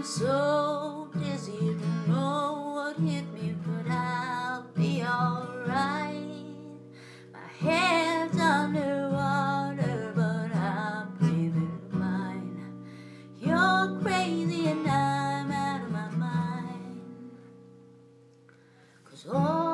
I'm so dizzy, don't know what hit me, but I'll be alright. My head's underwater, but I'm breathing fine. You're crazy and I'm out of my mind. Cause all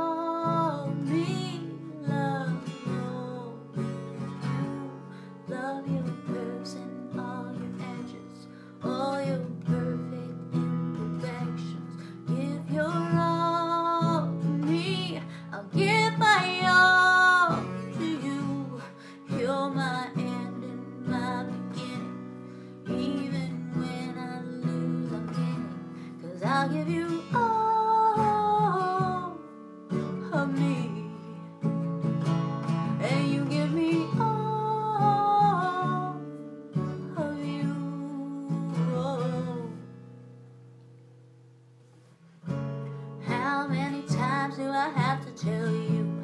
How many times do I have to tell you?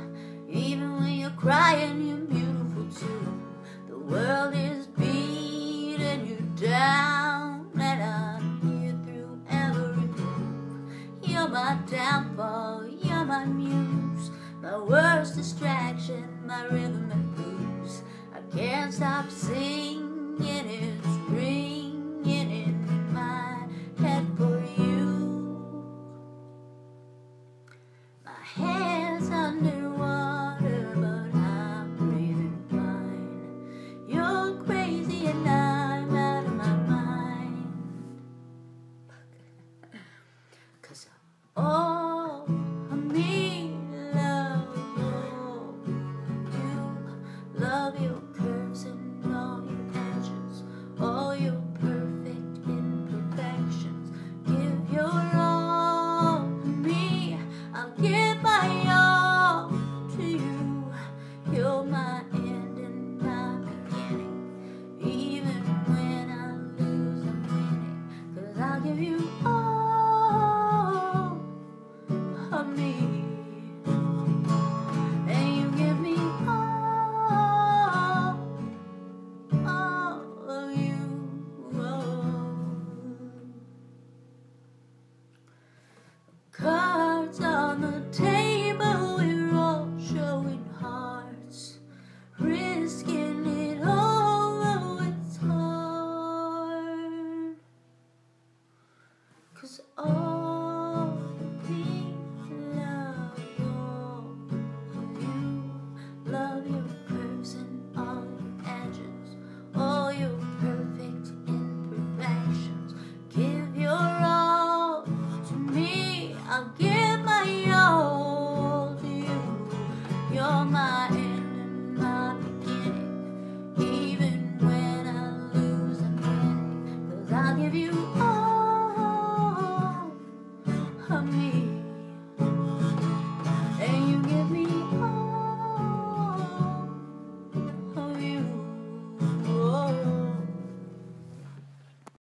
Even when you're crying, you're beautiful too. The world is beating you down, and I'm here through every move. You're my downfall, you're my muse, my worst distraction, my rhythm and blues. I can't stop singing, Cause on the table, we're all showing hearts, risking it all, though it's. Cause all